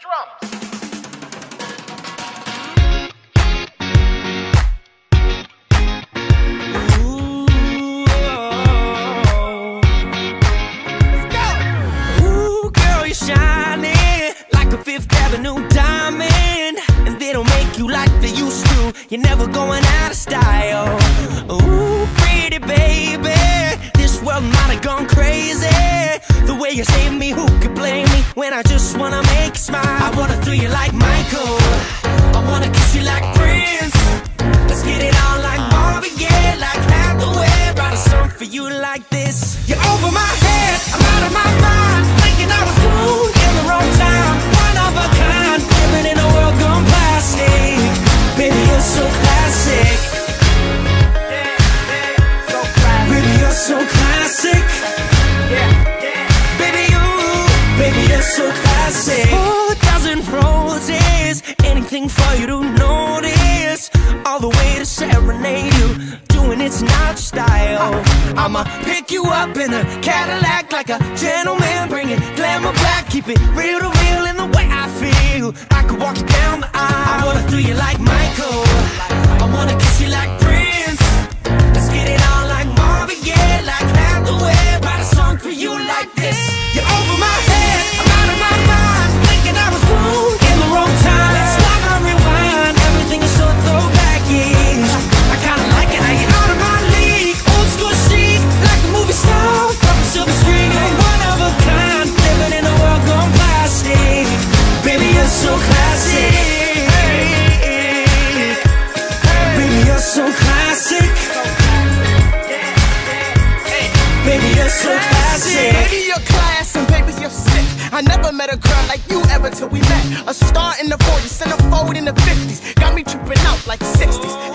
drums. Oh. Ooh, girl, you're shining like a Fifth Avenue diamond. They don't make you like they used to. You're never going out of style. Ooh, pretty baby. This world might have gone crazy. The way you save me, who could blame me? When I just wanna you smile. I wanna thrill you like Michael. I wanna kiss you like Prince. Let's get it on like Marvin Gaye, like Hathaway. Write a song for you like this. You're over my head, I'm out of my mind. Thinking I was born in the wrong time. One of a kind, living in a world gone plastic. Baby, you're so classic. Baby, you're so classic. Baby, you, baby, you're so classic. Oh, a dozen roses, anything for you to notice. All the way to serenade you, doing it Sinatra style. I'ma pick you up in a Cadillac like a gentleman, bring it glamour back, keep it real to real in the way I feel. I could walk you down the So classic. Baby, you're class and baby, you're sick. I never met a girl like you ever till we met. A star in the 40s, centerfold in the 50s. Got me tripping out like 60s.